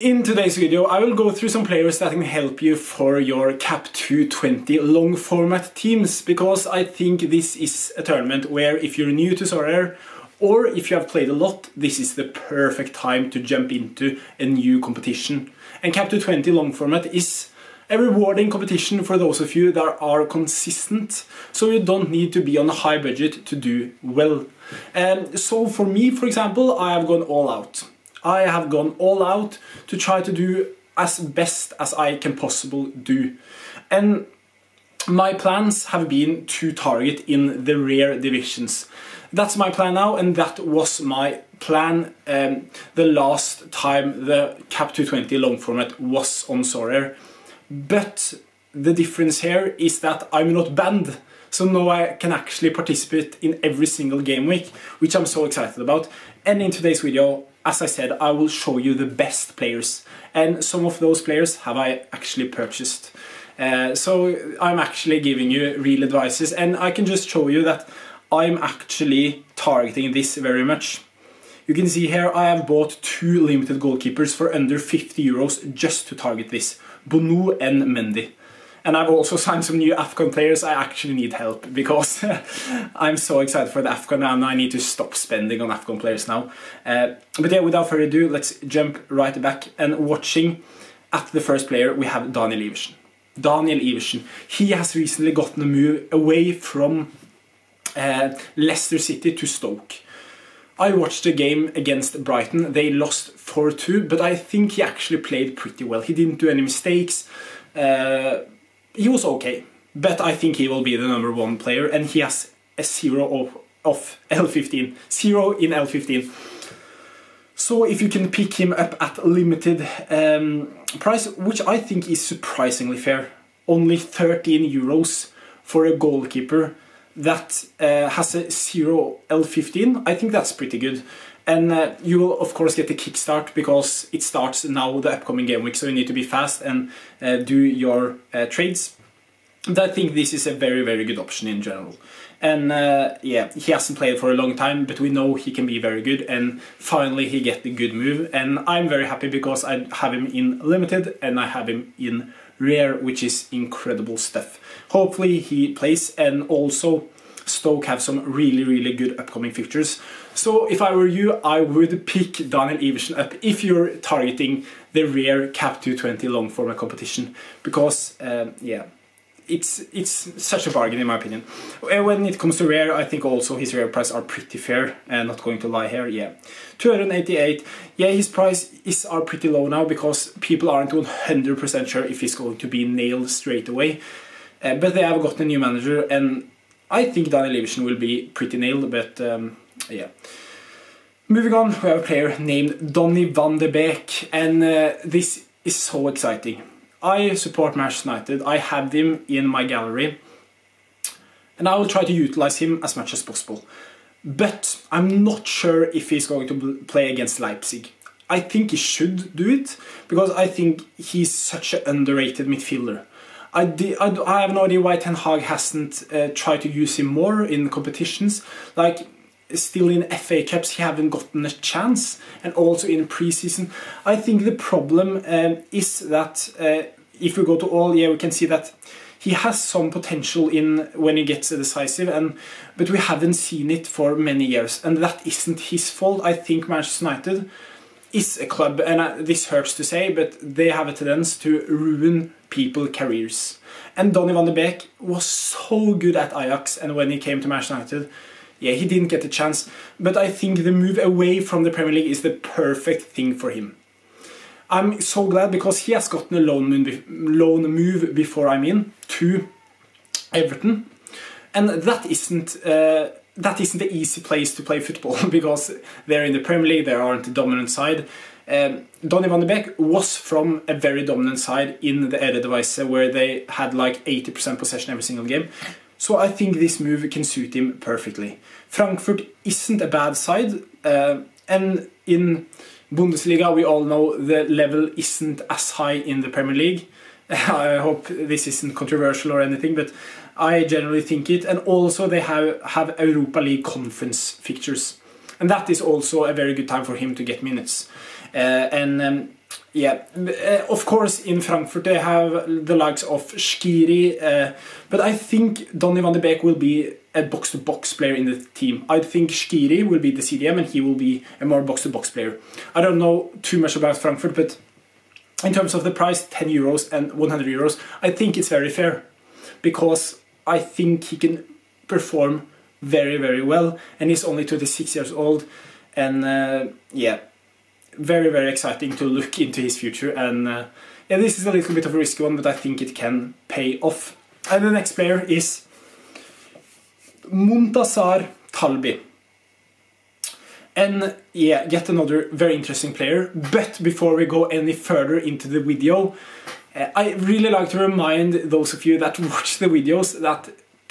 In today's video I will go through some players that can help you for your CAP 220 long format teams because I think this is a tournament where if you're new to Sorare or if you have played a lot, this is the perfect time to jump into a new competition. And CAP 220 long format is a rewarding competition for those of you that are consistent, so you don't need to be on a high budget to do well. And so for me, for example, I have gone all out. I have gone all out to try to do as best as I can possibly do. And my plans have been to target in the rare divisions. That's my plan now, and that was my plan um, the last time the Cap 220 long format was on Sorare. But the difference here is that I'm not banned. So now I can actually participate in every single game week, which I'm so excited about. And in today's video, as I said, I will show you the best players. And some of those players have I actually purchased. Uh, so I'm actually giving you real advices and I can just show you that I'm actually targeting this very much. You can see here I have bought two limited goalkeepers for under 50 euros just to target this. Bounou and Mendy. And I've also signed some new AFCON players. I actually need help because I'm so excited for the AFCON and I need to stop spending on AFCON players now. Uh, but yeah, without further ado, let's jump right back and watching at the first player we have Daniel Iversen. Daniel Iversen. He has recently gotten a move away from uh, Leicester City to Stoke. I watched the game against Brighton. They lost 4-2, but I think he actually played pretty well. He didn't do any mistakes. Uh, he was okay, but I think he will be the number one player, and he has a zero of, of L15, zero in L15. So if you can pick him up at limited um, price, which I think is surprisingly fair, only 13 euros for a goalkeeper that uh, has a zero L15, I think that's pretty good. And uh, you will of course get the kickstart because it starts now the upcoming game week, so you need to be fast and uh, do your uh, trades. I think this is a very very good option in general. And uh, yeah, he hasn't played for a long time, but we know he can be very good. And finally, he get the good move, and I'm very happy because I have him in limited and I have him in rare, which is incredible stuff. Hopefully, he plays, and also Stoke have some really really good upcoming fixtures. So if I were you, I would pick Daniel Iversen up if you're targeting the rare Cap 220 long format competition, because um, yeah it's it's such a bargain in my opinion. When it comes to rare, I think also his rare price are pretty fair. And not going to lie here, yeah. 288, yeah, his price is are pretty low now because people aren't 100% sure if he's going to be nailed straight away. Uh, but they have gotten a new manager, and I think Daniel Iversen will be pretty nailed. But um, yeah. Moving on, we have a player named Donny van de Beek, and uh, this is so exciting. I support Manchester United. I have him in my gallery. And I will try to utilize him as much as possible. But I'm not sure if he's going to play against Leipzig. I think he should do it because I think he's such an underrated midfielder. I, I, I have no idea why Ten Hag hasn't uh, tried to use him more in competitions. Like still in FA Cups he haven't gotten a chance and also in preseason. I think the problem um, is that uh, if we go to all, yeah, we can see that he has some potential in when he gets decisive, and but we haven't seen it for many years, and that isn't his fault. I think Manchester United is a club, and uh, this hurts to say, but they have a tendency to ruin people's careers. And Donny van de Beek was so good at Ajax, and when he came to Manchester United, yeah, he didn't get a chance, but I think the move away from the Premier League is the perfect thing for him. I'm so glad because he has gotten a loan move before I'm in to Everton, and that isn't uh, that isn't the easy place to play football because they're in the Premier League, they aren't the dominant side. Um, Donny van de Beek was from a very dominant side in the Eredivisie where they had like 80% possession every single game. So I think this move can suit him perfectly. Frankfurt isn't a bad side, uh, and in Bundesliga we all know the level isn't as high in the Premier League. I hope this isn't controversial or anything, but I generally think it. And also they have, have Europa League conference fixtures. And that is also a very good time for him to get minutes. Uh, and um, Yeah, uh, of course, in Frankfurt they have the likes of Skhiri, uh, but I think Donny van de Beek will be a box to box player in the team. I think Skhiri will be the CDM and he will be a more box to box player. I don't know too much about Frankfurt, but in terms of the price 10 euros and 100 euros, I think it's very fair because I think he can perform very, very well and he's only 26 years old. And uh, yeah, very, very exciting to look into his future. And uh, yeah, this is a little bit of a risky one, but I think it can pay off. And the next player is Montassar Talbi. And yeah, yet another very interesting player. But before we go any further into the video, uh, I really like to remind those of you that watch the videos that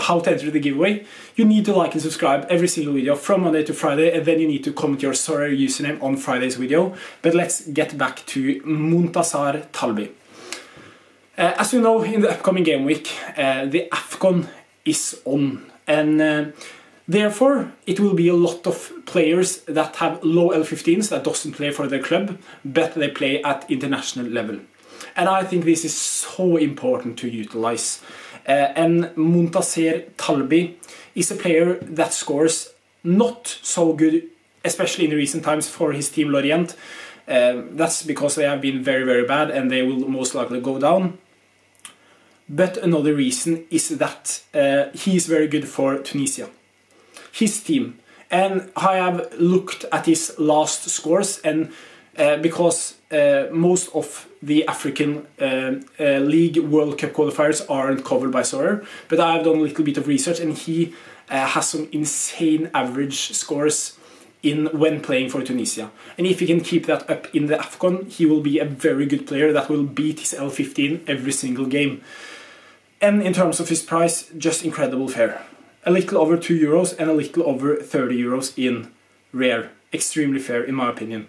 how to enter the giveaway. You need to like and subscribe every single video from Monday to Friday, and then you need to comment your Sorare username on Friday's video. But let's get back to Montassar Talbi. Uh, as you know, in the upcoming game week, uh, the AFCON is on, and uh, therefore it will be a lot of players that have low L15s that doesn't play for their club, but they play at international level. And I think this is so important to utilize. And Montassar Talbi is a player that scores not so good, especially in recent times for his team Lorient. Uh, that's because they have been very, very bad and they will most likely go down. But another reason is that uh, he is very good for Tunisia, his team. And I have looked at his last scores, and because uh, most of the African uh, League World Cup qualifiers aren't covered by Sorare, but I have done a little bit of research, and he has some insane average scores in when playing for Tunisia. And if he can keep that up in the AFCON, he will be a very good player that will beat his L15 every single game. And in terms of his price, just incredible fair. A little over 2 euros and a little over 30 euros in rare. Extremely fair in my opinion.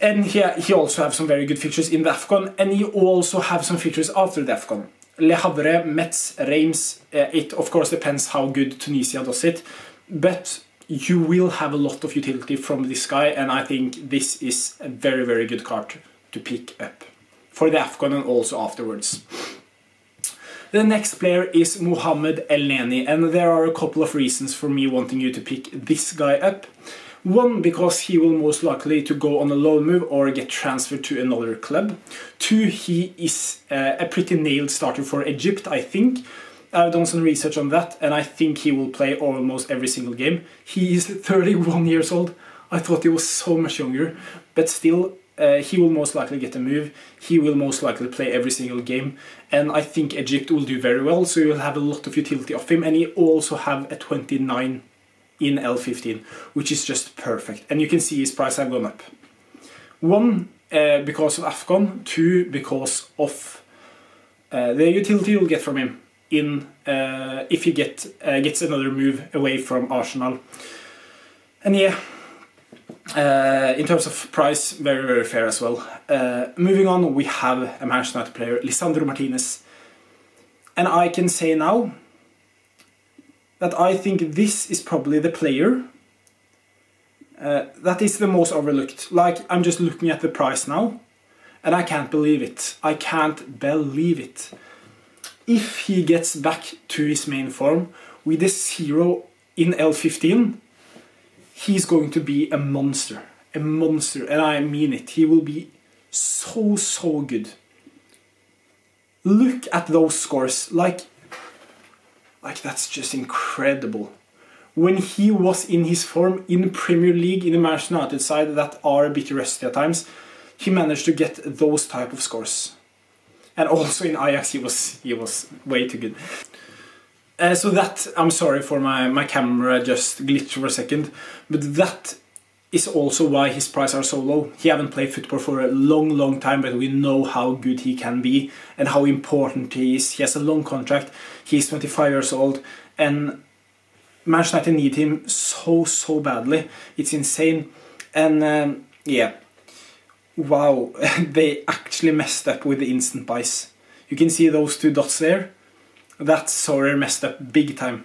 And he, he also have some very good features in the AFCON, and he also have some features after the AFCON. Le Havre, Metz, Reims, uh, it of course depends how good Tunisia does it, but you will have a lot of utility from this guy, and I think this is a very, very good card to pick up for the AFCON and also afterwards. The next player is Mohamed Elneny, and there are a couple of reasons for me wanting you to pick this guy up. One, because he will most likely to go on a loan move or get transferred to another club. Two, he is uh, a pretty nailed starter for Egypt, I think. I've done some research on that, and I think he will play almost every single game. He is 31 years old. I thought he was so much younger, but still, uh, he will most likely get a move. He will most likely play every single game, and I think Egypt will do very well. So you will have a lot of utility of him, and he also have a 29 in L15, which is just perfect. And you can see his price have gone up. One uh, because of Afcon, two because of uh, the utility you'll get from him in uh, if he get uh, gets another move away from Arsenal. And yeah, uh, in terms of price, very, very fair as well. Uh, moving on, we have a Manchester United player, Lisandro Martinez. And I can say now that I think this is probably the player uh, that is the most overlooked. Like, I'm just looking at the price now, and I can't believe it. I can't believe it. If he gets back to his main form with a zero in L15, he's going to be a monster. A monster, and I mean it. He will be so, so good. Look at those scores. Like, like that's just incredible. When he was in his form in the Premier League in the Manchester United side that are a bit rusty at times, he managed to get those type of scores. And also in Ajax he was he was way too good. Uh, so that, I'm sorry for my, my camera just glitched for a second, but that is also why his prices are so low. He haven't played football for a long, long time, but we know how good he can be and how important he is. He has a long contract, he's 25 years old, and Manchester United need him so, so badly. It's insane. And um, yeah, wow, they actually messed up with the instant buys. You can see those two dots there that Sorare messed up big time.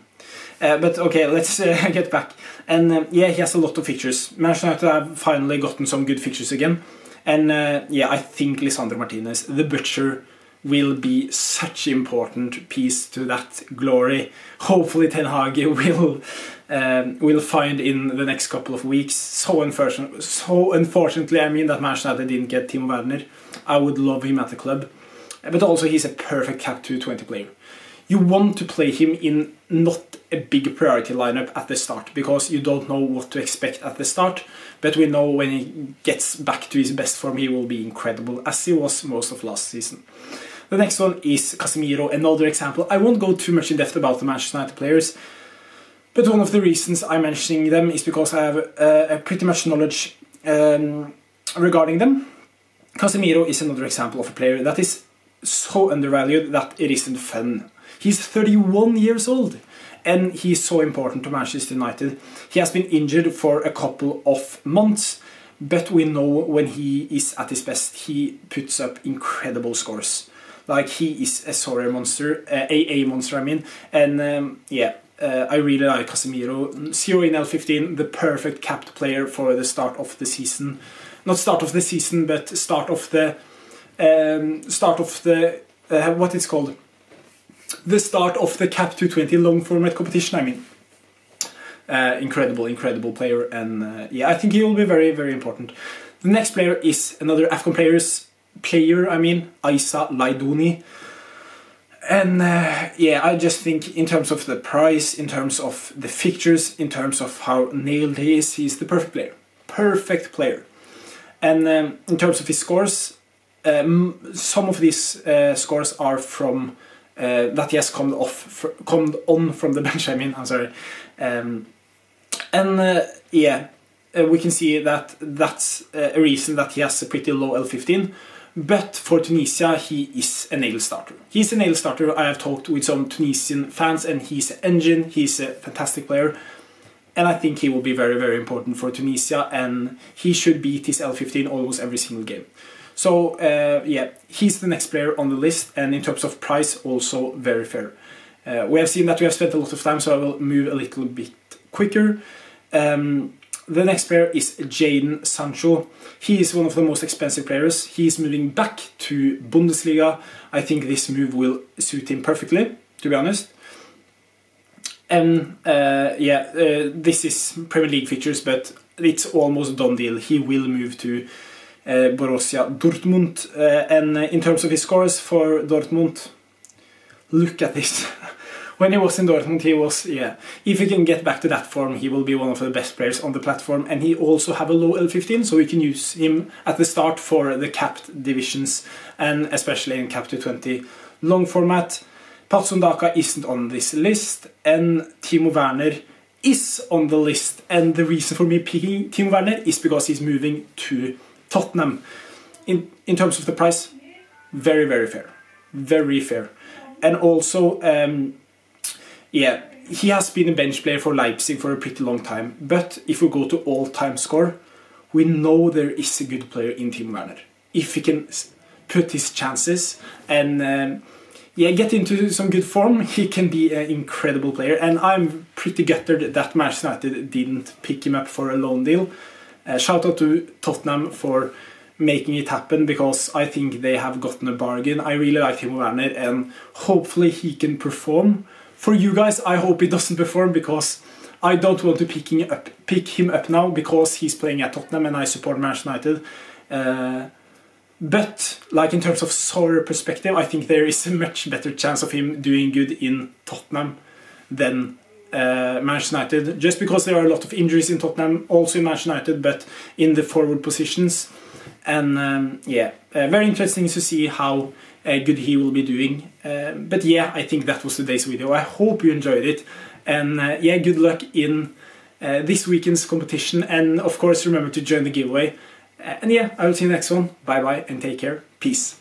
Uh, but okay, let's uh, get back. And uh, yeah, he has a lot of features. Manchester United have finally gotten some good features again. And yeah, I think Lisandro Martinez, the butcher, will be such important piece to that glory. Hopefully, Ten Hag will um, will find in the next couple of weeks. So, unfortunately, so unfortunately, I mean that Manchester United didn't get Tim Werner. I would love him at the club, but also he's a perfect cap 220 player. You want to play him in not a big priority lineup at the start because you don't know what to expect at the start. But we know when he gets back to his best form, he will be incredible, as he was most of last season. The next one is Casemiro, another example. I won't go too much in depth about the Manchester United players, but one of the reasons I'm mentioning them is because I have uh, pretty much knowledge um, regarding them. Casemiro is another example of a player that is so undervalued that it isn't fun. He's 31 years old and he's so important to Manchester United. He has been injured for a couple of months, but we know when he is at his best, he puts up incredible scores. Like he is a sorry monster, uh, AA monster, I mean. And um, yeah, uh, I really like Casemiro. Zero in L15, the perfect capped player for the start of the season. Not start of the season, but start of the um, start of the uh, what it's called. The start of the Cap 220 long format competition. I mean. Uh, incredible, incredible player, and uh, yeah, I think he will be very, very important. The next player is another Afcon players player, I mean, Aissa Laidouni. And uh, yeah, I just think in terms of the price, in terms of the fixtures, in terms of how nailed he is, he's the perfect player. Perfect player. And um, in terms of his scores, um, some of these uh, scores are from uh, that has come off, come on from the bench. I mean, I'm sorry. Um, and uh, yeah, uh, we can see that that's a reason that he has a pretty low L15 but for Tunisia, he is a nail starter. He's a nail starter. I have talked with some Tunisian fans, and he's an engine. He's a fantastic player. And I think he will be very, very important for Tunisia, and he should beat his L15 almost every single game. So, uh, yeah, he's the next player on the list, and in terms of price, also very fair. Uh, we have seen that we have spent a lot of time, so I will move a little bit quicker. Um, the next player is Jadon Sancho. He is one of the most expensive players. He is moving back to Bundesliga. I think this move will suit him perfectly, to be honest. And uh, yeah, uh, this is Premier League features, but it's almost done deal. He will move to Borussia Dortmund. Uh, and in terms of his scores for Dortmund, look at this. when he was in Dortmund, he was yeah. If he can get back to that form, he will be one of the best players on the platform, and he also have a low L15, so we can use him at the start for the capped divisions, and especially in cap to 20 long format. Patson Daka isn't on this list, and Timo Werner is on the list, and the reason for me picking Timo Werner is because he's moving to Tottenham. In in terms of the price, very very fair, very fair, and also. Um, yeah, he has been a bench player for Leipzig for a pretty long time. But if we go to all-time score, we know there is a good player in Timo Werner. If he can put his chances and um, yeah, get into some good form, he can be an incredible player. And I'm pretty gutted that Manchester United didn't pick him up for a loan deal. Uh, shout out to Tottenham for making it happen because I think they have gotten a bargain. I really like Timo Werner and hopefully he can perform for you guys, I hope he doesn't perform because I don't want to pick him up, pick him up now because he's playing at Tottenham and I support Manchester United. Uh, but like in terms of sore perspective, I think there is a much better chance of him doing good in Tottenham than uh, Manchester United. Just because there are a lot of injuries in Tottenham, also in Manchester United, but in the forward positions. And um, yeah, uh, very interesting to see how uh, good he will be doing. Uh, but yeah, I think that was today's video. I hope you enjoyed it. And uh, yeah, good luck in uh, this weekend's competition. And of course, remember to join the giveaway. Uh, and yeah, I will see you next one. Bye bye and take care. Peace.